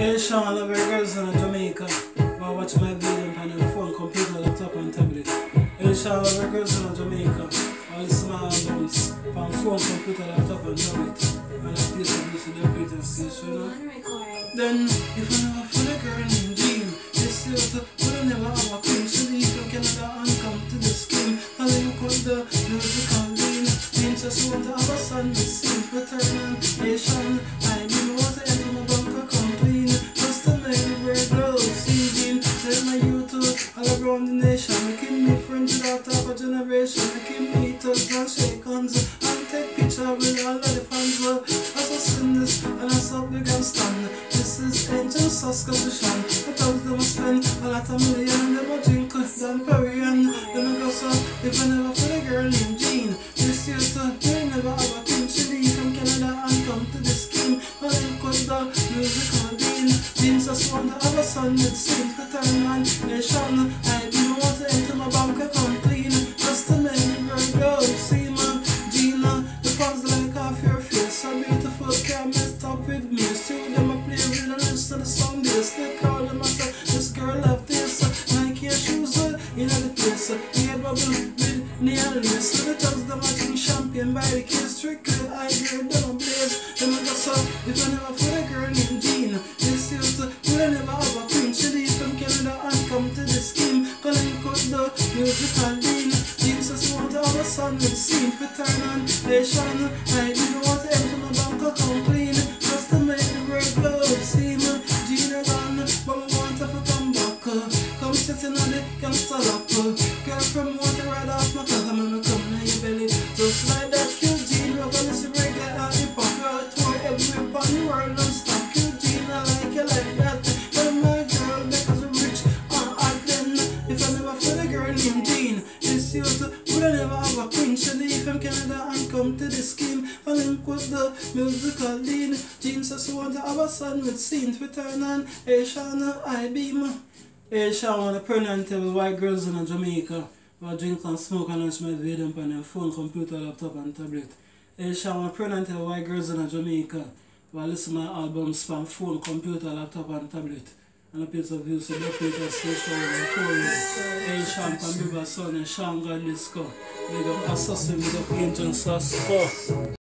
Hey Sean, I love your girls in Jamaica. While watching my video on your phone, computer, laptop and tablet. Hey Sean, I love your girls in Jamaica. To my albums on phone, computer, laptop and tablet. And I play some music in the Peter station. You? Then, if I never feel a girl named Jean, this to would I never have a queen. She leave from Canada and come to the scheme. I link with the musical dean. Jean just want to have a son sing for nation. Making me friends with that type of generation. Making me touch and shake hands. And take picture with all of the fans. Well, as I sing this, and I saw we can stand. This is Angel Composition. I thought them a spend a lot of million. Them a drink than and them a go so. If I never feel a girl named Jean, this year to me never have a. She leave from Canada and come to this scheme. I link with the musical dean. Jean just want to have a son with sing for turn on nation. With the the song. They still call them myself. This girl left this. Uh, Nike shoes uh, You know the place. Uh, yeah, bubble with neon lace. So the thugs them a drink champagne by the kids. Strictly, I hear them blaze. Them a go so. If I never put a girl named Jean, this used to. Will I never have a queen? She leave from Canada and come to the scheme. Calling cut the musical dean. Jesus want to have a son with scene for turn on nation. I didn't want to enter my bank account sitting on the gangster lap. uh. Girl from to ride off my car. I'm gonna come in your belly. Just like that gonna see reggae and hip hop. Girl, tour everywhere on the world non-stop. Cute I like you like that. But my girl, because I'm rich and hot. If I never feel a girl named Jean, it's you to would I never have a queen. She leave from Canada and come to the scheme. I link with the musical lead. Jean says want to have a son with scenes return on Ashana I beam. Aisha want a pregnant with white girls in Jamaica. Who drink and smoke and lunch my video on their phone, computer, laptop and tablet. Aisha want a pregnant with white girls in Jamaica. Who listen my albums from phone, computer, laptop and tablet. And a piece of views, so the Peter Station and Tory. Hey, Sean from River Son and Sean God Disco. Big up Assassin, big up Agent Sasco.